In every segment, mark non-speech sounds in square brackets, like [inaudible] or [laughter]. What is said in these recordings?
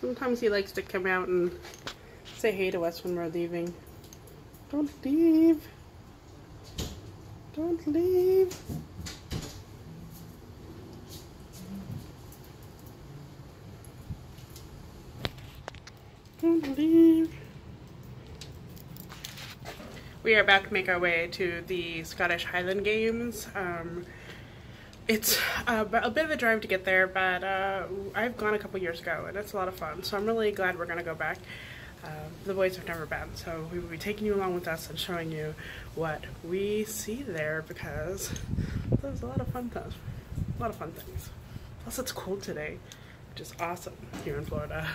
Sometimes he likes to come out and say hey to us when we're leaving. Don't leave. Don't leave. Don't leave. We are about to make our way to the Scottish Highland Games. Um, it's a, a, bit of a drive to get there, but uh, I've gone a couple years ago and it's a lot of fun. So I'm really glad we're going to go back. Uh, the boys have never been, so we will be taking you along with us and showing you what we see there because there's a lot of fun stuff, a lot of fun things. Plus, it's cool today, which is awesome here in Florida.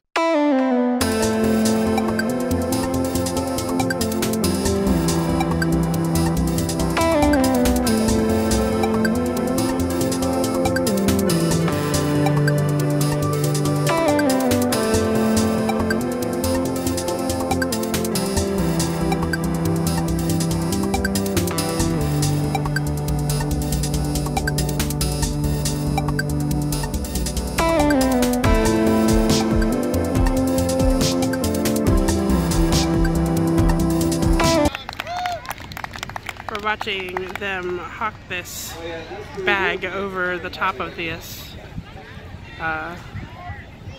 Watching them hawk this bag over the top of this uh,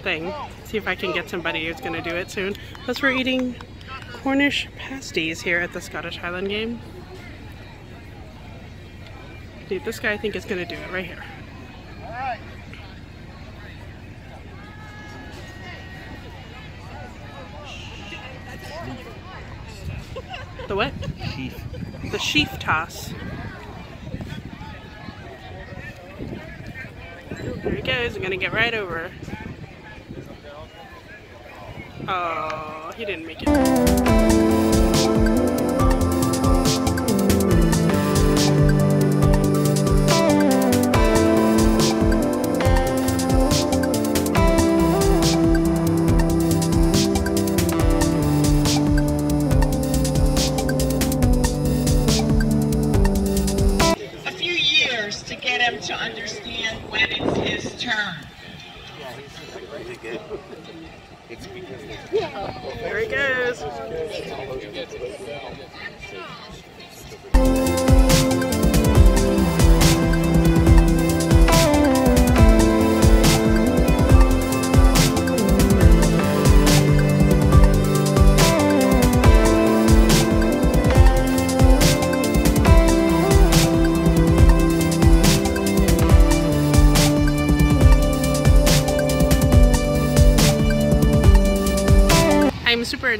thing. See if I can get somebody who's going to do it soon. Plus we're eating Cornish pasties here at the Scottish Highland game. Dude, this guy I think is going to do it right here. The what? The sheaf toss. Oh, there he goes. I'm gonna get right over. Oh, he didn't make it.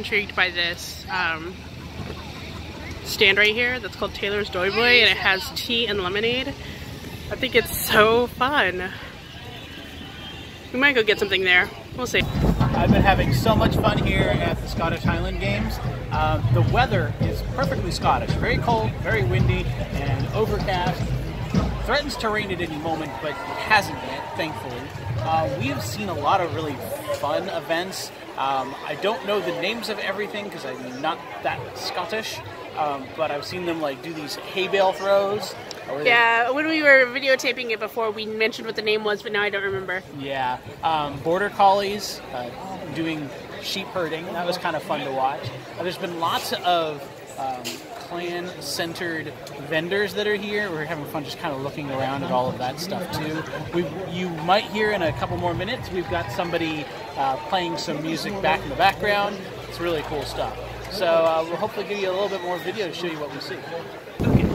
Intrigued by this um, stand right here that's called Taylor's Doughboy and it has tea and lemonade. I think it's so fun. We might go get something there. We'll see. I've been having so much fun here at the Scottish Highland Games. Um, the weather is perfectly Scottish. Very cold, very windy, and overcast. Threatens to rain at any moment, but it hasn't yet, thankfully. Uh, we have seen a lot of really fun events. Um, I don't know the names of everything because I'm not that Scottish, um, but I've seen them like do these hay bale throws. Yeah, when we were videotaping it before, we mentioned what the name was, but now I don't remember. Yeah, um, border collies uh, doing sheep herding. That was kind of fun to watch. Uh, there's been lots of um, clan centered vendors that are here. We're having fun just kind of looking around at all of that stuff too. We, you might hear in a couple more minutes, we've got somebody uh, playing some music back in the background. It's really cool stuff. So uh, we'll hopefully give you a little bit more video to show you what we see. Okay.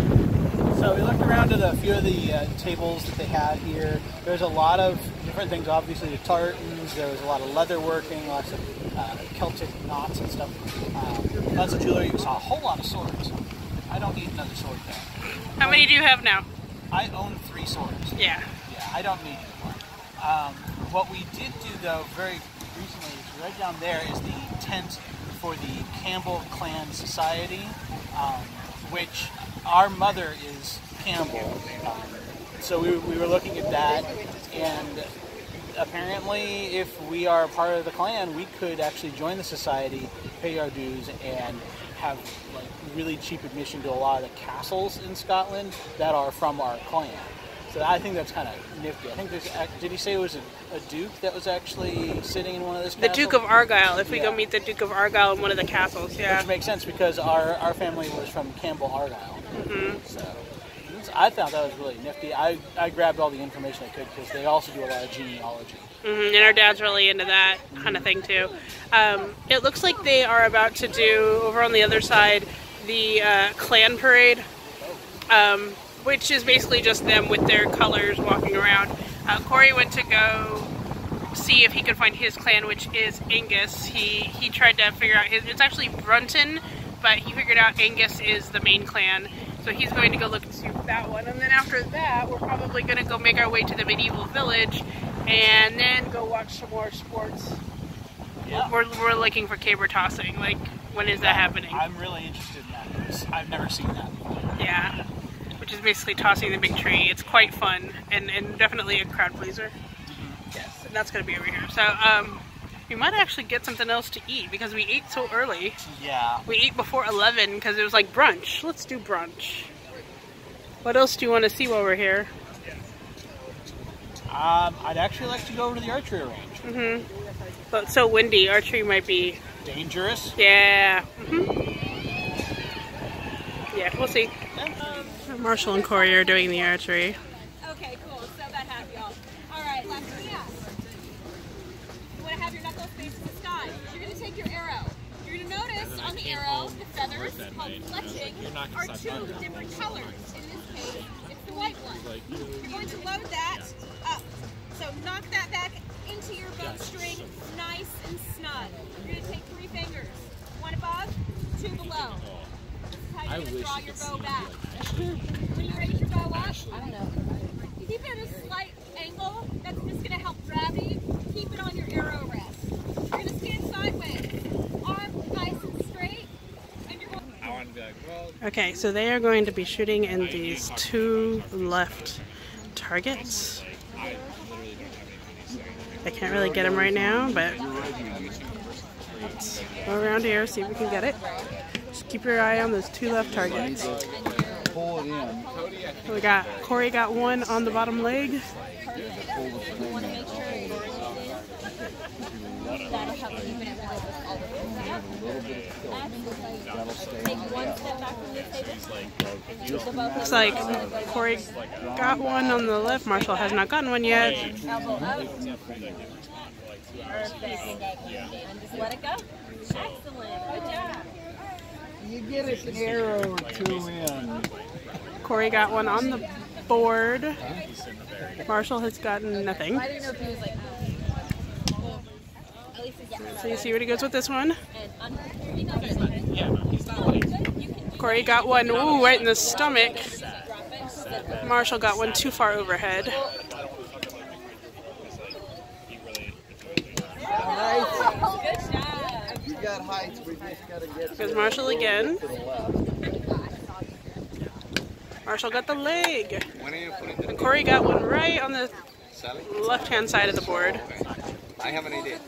So we looked around at a few of the uh, tables that they had here. There's a lot of different things. Obviously, the tartans. There was a lot of leather working, lots of uh, Celtic knots and stuff. Um, lots of jewelry. We saw a whole lot of swords. I don't need another sword there. How many do you have now? I own three swords. Yeah. Yeah, I don't need anymore. Um, what we did do though, very recently, is right down there is the tent for the Campbell Clan Society, um, which our mother is Campbell. Um, so we, we were looking at that, and apparently, if we are part of the clan, we could actually join the society, pay our dues, and have like really cheap admission to a lot of the castles in Scotland that are from our clan. So I think that's kind of nifty. I think there's. Did he say it was a, a duke that was actually sitting in one of those? The Duke of? Argyll. If we go meet the Duke of Argyll in one of the castles, yeah. Which makes sense because our, our family was from Campbell Argyll. Mm-hmm. So I thought that was really nifty. I, I grabbed all the information I could because they also do a lot of genealogy. Hmm And our dad's really into that kind of thing too. Um, it looks like they are about to do over on the other side the uh, clan parade, um, which is basically just them with their colors walking around. Uh, Corey went to go see if he could find his clan, which is Angus. He he tried to figure out his. It's actually Brunton, but he figured out Angus is the main clan. So he's going to go look into that one, and then after that, we're probably going to go make our way to the medieval village, and then go watch some more sports. Yeah. We're, we're looking for caber tossing. Like, when is that happening? I'm really interested in that. I've never seen that before. Yeah, which is basically tossing the big tree. It's quite fun and, and definitely a crowd pleaser. Yes, and that's going to be over here. So, um, we might actually get something else to eat because we ate so early. Yeah. We ate before 11 because it was like brunch. Let's do brunch. What else do you want to see while we're here? Um, I'd actually like to go over to the archery range. Mm-hmm. But it's so windy. Archery might be. Dangerous. Yeah. hmm Yeah, we'll see. Marshall and Corey are doing the archery. Okay, cool. So that happy all. All right, left knee up. You want to have your knuckles facing the sky. You're going to take your arrow. You're going to notice on the arrow, the feathers called fletching are two different colors. In this case, it's the white one. You're going to load that up. So nock that back into your bowstring nice and snug. You're going to take three fingers. One above, two below. This is how you're going to draw your bow back. When you raise your bow up, I don't know. Keep it at a slight angle. That's just going to help gravity. Keep it on your arrow rest. You're going to stand sideways. Arm nice and straight. And you're going I want to be like, well, Okay, so they are going to be shooting in these two left targets. I can't really get them right now, but let's go around here, see if we can get it. Just keep your eye on those two left targets. we got Corey got one on the bottom leg. Take one from the table. Looks like Corey got one on the left. Marshall has not gotten one yet. And just let it go. Excellent. Good job. You get an arrow. Corey got one on the board. Marshall has gotten nothing. I didn't know if he was like. At least it's So you see where he goes with this one. Corey got one, ooh, right in the stomach. Marshall got one too far overhead. Goes Marshall again. Marshall got the leg. And Corey got one right on the left hand side of the board. I have an idea.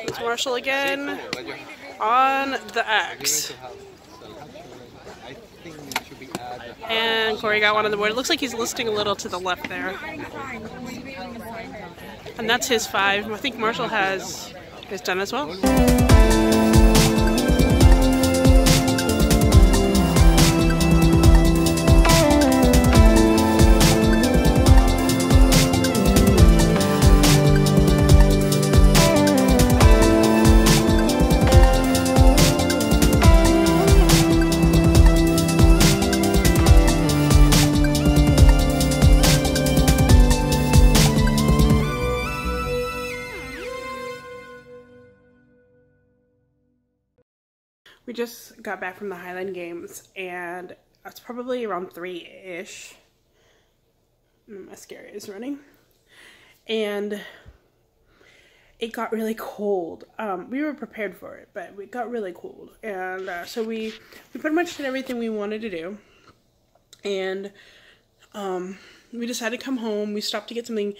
It's Marshall again on the the And Corey got one on the board. It looks like he's listing a little to the left there. And that's his five. I think Marshall has is done as well. Got back from the Highland Games, and it's probably around three ish. Mascara is running, and it got really cold. Um, we were prepared for it, but it got really cold, and uh, so we we pretty much did everything we wanted to do, and um, we decided to come home. We stopped to get something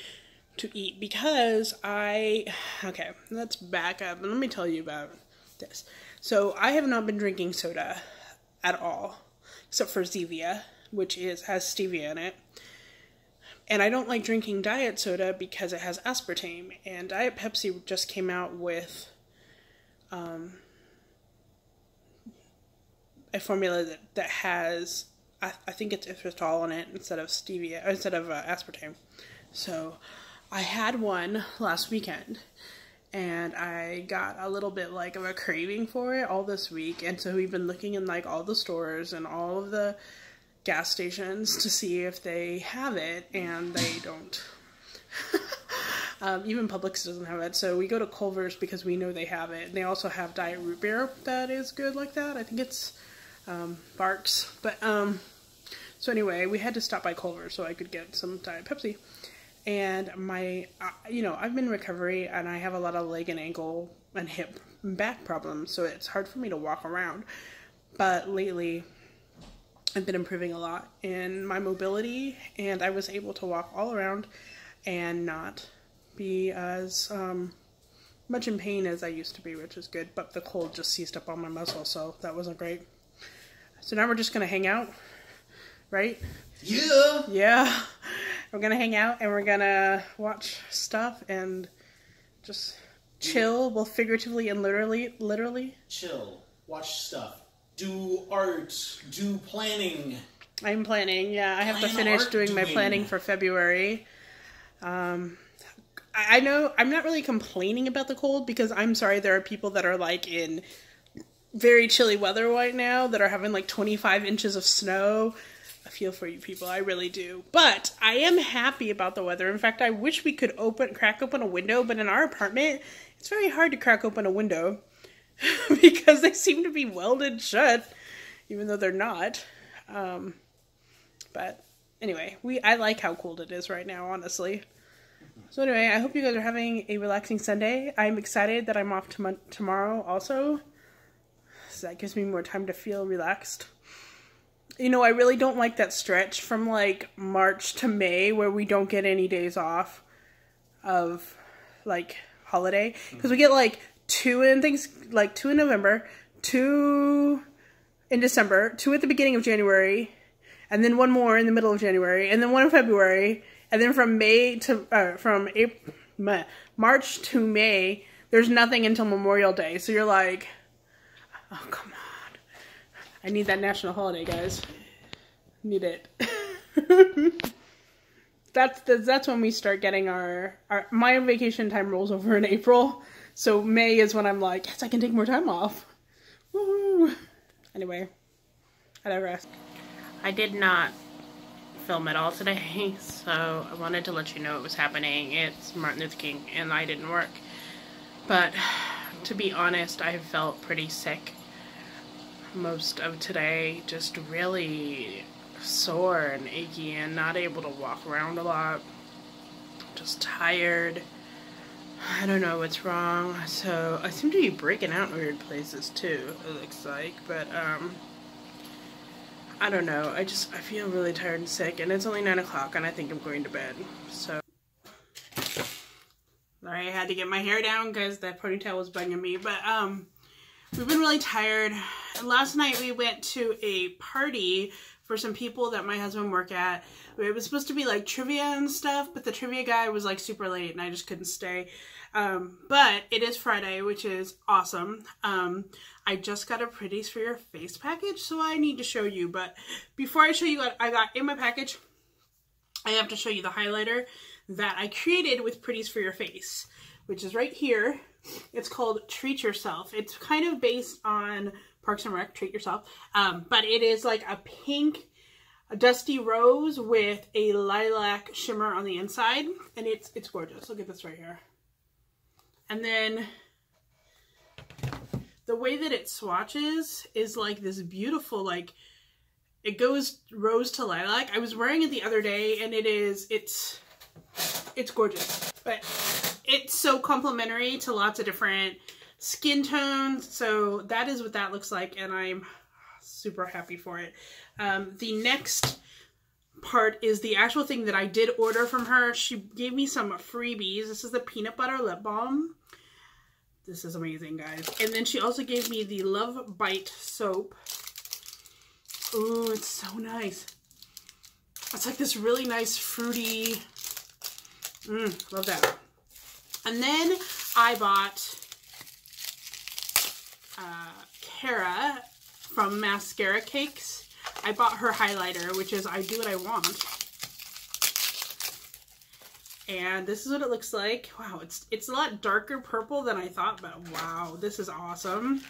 to eat because I okay. Let's back up let me tell you about this. So I have not been drinking soda at all, except for Zevia, which is has stevia in it. And I don't like drinking diet soda because it has aspartame. And Diet Pepsi just came out with um, a formula that, that has, I, I think it's erythritol in it instead of stevia, instead of uh, aspartame. So I had one last weekend and I got a little bit like of a craving for it all this week. And so we've been looking in like all the stores and all of the gas stations to see if they have it, and they don't. [laughs] um, even Publix doesn't have it, so we go to Culver's because we know they have it. And they also have Diet Root Beer that is good like that. I think it's um, Barq's, but um, so anyway, we had to stop by Culver's so I could get some Diet Pepsi. And my, uh, you know, I've been in recovery and I have a lot of leg and ankle and hip and back problems, so it's hard for me to walk around. But lately, I've been improving a lot in my mobility, and I was able to walk all around and not be as um, much in pain as I used to be, which is good. But the cold just seized up on my muscle, so that wasn't great. So now we're just gonna hang out, right? Yeah. Yeah, we're gonna hang out and we're gonna watch stuff and just chill, both figuratively and literally. Literally, Chill. Watch stuff. Do art. Do planning. I'm planning. Yeah, I have to finish art doing my planning for February. Um, I I know I'm not really complaining about the cold because I'm sorry there are people that are like in very chilly weather right now that are having like 25 inches of snow. I feel for you people, I really do. But I am happy about the weather. In fact, I wish we could open crack open a window, but in our apartment, it's very hard to crack open a window [laughs] because they seem to be welded shut, even though they're not. Um, but anyway, we I like how cold it is right now, honestly. So anyway, I hope you guys are having a relaxing Sunday. I'm excited that I'm off to tomorrow also. So that gives me more time to feel relaxed. You know, I really don't like that stretch from like March to May where we don't get any days off of like holiday. Because we get like two in things like two in November, two in December, two at the beginning of January, and then one more in the middle of January, and then one in February, and then from May to uh, from April, March to May, there's nothing until Memorial Day. So you're like, oh come on, I need that national holiday, guys. Need it. [laughs] that's that's when we start getting our, our my vacation time rolls over in April. So May is when I'm like, yes, I can take more time off. Woo! Anyway, I digress. I did not film at all today, [laughs] so I wanted to let you know it was happening. It's Martin Luther King, and I didn't work. But [sighs] to be honest, I felt pretty sick most of today. Just really sore and achy, and not able to walk around a lot. Just tired. I don't know what's wrong. So I seem to be breaking out in weird places too, it looks like. But um I don't know. I just I feel really tired and sick and it's only nine o'clock and I think I'm going to bed. So Sorry, I had to get my hair down because that ponytail was bugging me. But um we've been really tired. And Last night we went to a party for some people that my husband work at. It was supposed to be like trivia and stuff, but the trivia guy was like super late and I just couldn't stay. Um, but it is Friday, which is awesome. Um, I just got a Pretties for Your Face package, so I need to show you. But before I show you what I got in my package, I have to show you the highlighter that I created with Pretties for Your Face, which is right here. It's called Treat Yourself. It's kind of based on Parks and Rec, Treat Yourself. Um, but it is like a pink a dusty rose with a lilac shimmer on the inside. And it's it's gorgeous. Look at this right here. And then the way that it swatches is like this beautiful, like, it goes rose to lilac. I was wearing it the other day and it is, it's, it's gorgeous. But it's so complimentary to lots of different skin tones. So that is what that looks like and I'm super happy for it. Um, the next part is the actual thing that I did order from her. She gave me some freebies. This is the peanut butter lip balm. This is amazing, guys. And then she also gave me the Love Bite soap. Ooh, it's so nice. It's like this really nice fruity, mmm, love that. And then I bought uh, Kara from Mascara Cakes. I bought her highlighter, which is I Do What I Want. And this is what it looks like. Wow, it's it's a lot darker purple than I thought, but wow, this is awesome.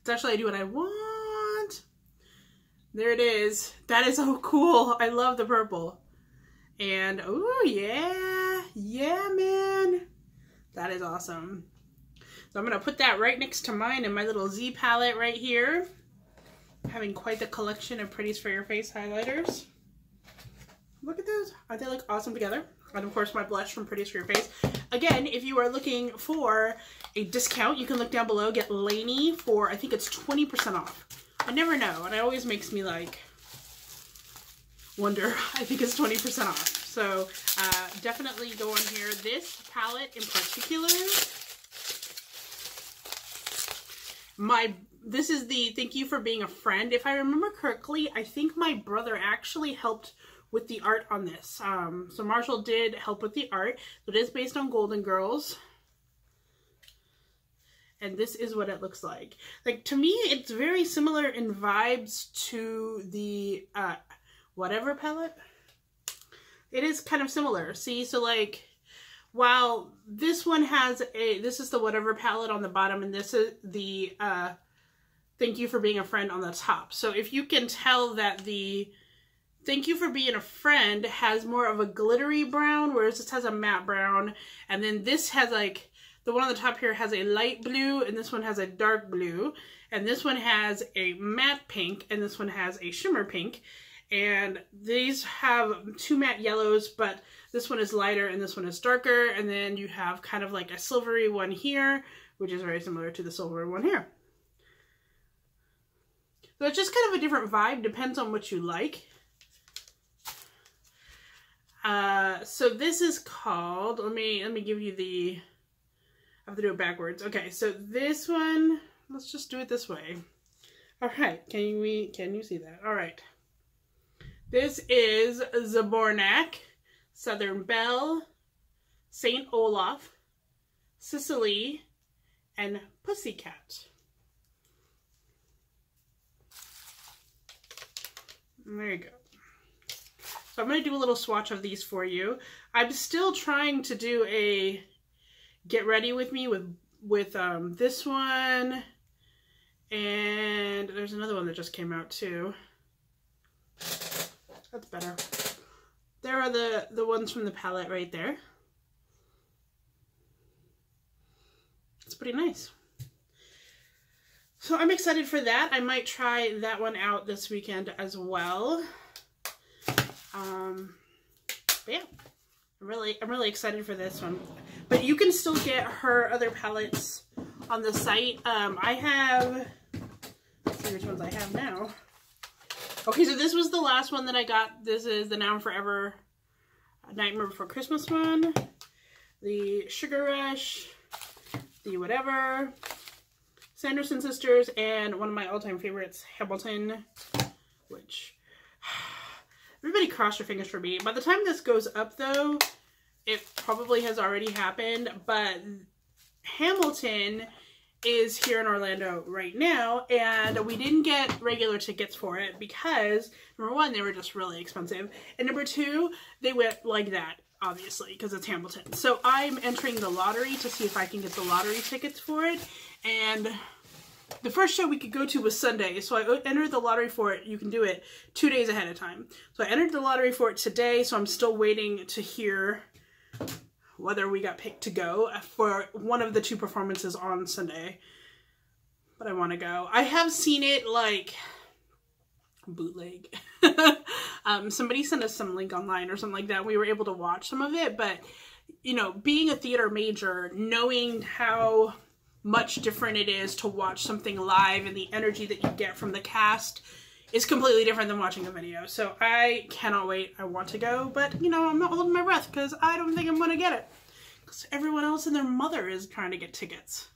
It's actually I Do What I Want. There it is. That is so cool. I love the purple. And, oh yeah, yeah, man. That is awesome. So I'm going to put that right next to mine in my little Z palette right here. Having quite the collection of Pretties for Your Face highlighters. Look at those. Aren't they look awesome together? And of course my blush from Pretties for Your Face. Again, if you are looking for a discount, you can look down below. Get Laney for, I think it's 20% off. I never know, and it always makes me like wonder. [laughs] I think it's 20% off. So uh, definitely go on here. This palette in particular, my this is the thank you for being a friend. If I remember correctly, I think my brother actually helped with the art on this. Um, so Marshall did help with the art. It is based on Golden Girls. And this is what it looks like. Like, to me, it's very similar in vibes to the uh, Whatever palette. It is kind of similar. See, so like, while this one has a, this is the Whatever palette on the bottom, and this is the uh, Thank You for Being a Friend on the top. So if you can tell that the Thank You for Being a Friend has more of a glittery brown, whereas this has a matte brown. And then this has like, the one on the top here has a light blue, and this one has a dark blue. And this one has a matte pink, and this one has a shimmer pink. And these have two matte yellows, but this one is lighter and this one is darker. And then you have kind of like a silvery one here, which is very similar to the silver one here. So it's just kind of a different vibe, depends on what you like. Uh, so this is called, let me, let me give you the, I have to do it backwards. Okay, so this one, let's just do it this way. All right, can we, can you see that? All right. This is Zbornak, Southern Belle, St. Olaf, Sicily, and Pussycat. There you go. So I'm going to do a little swatch of these for you. I'm still trying to do a get ready with me with with um, this one. And there's another one that just came out too. That's better. There are the, the ones from the palette right there. It's pretty nice. So I'm excited for that. I might try that one out this weekend as well. Um, but yeah, I'm really, I'm really excited for this one. But you can still get her other palettes on the site. Um, I have, let's see which ones I have now. Okay, so this was the last one that I got. This is the Now and Forever Nightmare Before Christmas one. The Sugar Rush. The whatever. Sanderson Sisters. And one of my all-time favorites, Hamilton. Which... [sighs] Everybody cross your fingers for me. By the time this goes up, though, it probably has already happened. But Hamilton is here in Orlando right now, and we didn't get regular tickets for it because, number one, they were just really expensive, and number two, they went like that, obviously, because it's Hamilton. So I'm entering the lottery to see if I can get the lottery tickets for it, and the first show we could go to was Sunday, so I entered the lottery for it. You can do it two days ahead of time. So I entered the lottery for it today, so I'm still waiting to hear whether we got picked to go for one of the two performances on Sunday. But I want to go. I have seen it like bootleg. [laughs] um, somebody sent us some link online or something like that. We were able to watch some of it, but you know, being a theater major, knowing how much different it is to watch something live and the energy that you get from the cast is completely different than watching a video. So I cannot wait. I want to go, but you know, I'm not holding my breath because I don't think I'm going to get it. Because everyone else and their mother is trying to get tickets.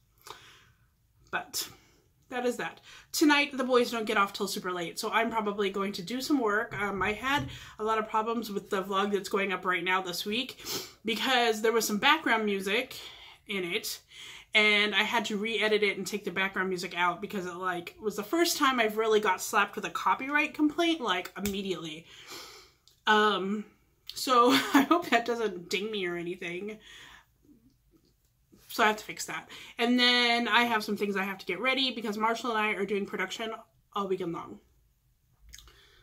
But that is that. Tonight, the boys don't get off till super late, so I'm probably going to do some work. Um, I had a lot of problems with the vlog that's going up right now this week because there was some background music in it, and I had to re-edit it and take the background music out because it like was the first time I've really got slapped with a copyright complaint like immediately. Um, so [laughs] I hope that doesn't ding me or anything. So I have to fix that. And then I have some things I have to get ready because Marshall and I are doing production all weekend long.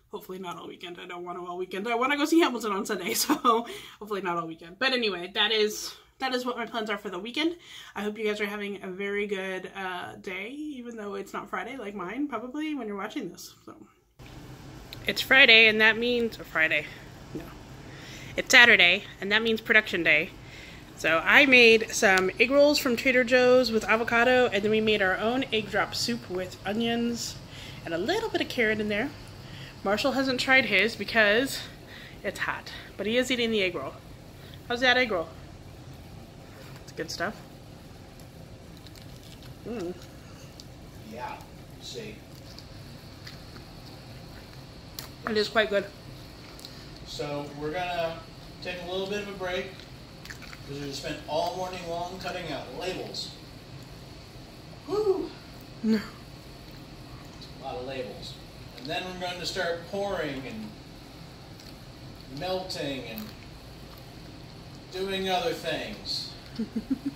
Hopefully not all weekend. I don't want to all weekend. I want to go see Hamilton on Sunday, [laughs] so hopefully not all weekend. But anyway, that is that is what my plans are for the weekend. I hope you guys are having a very good uh, day, even though it's not Friday like mine, probably when you're watching this. So it's Friday, and that means or Friday. No, it's Saturday, and that means production day. So I made some egg rolls from Trader Joe's with avocado, and then we made our own egg drop soup with onions and a little bit of carrot in there. Marshall hasn't tried his because it's hot, but he is eating the egg roll. How's that egg roll? It's good stuff. Mm. Yeah. See. It is quite good. So we're gonna take a little bit of a break because we spent all morning long cutting out labels. Woo! No. A lot of labels. And then we're going to start pouring and melting and doing other things. Ha ha ha.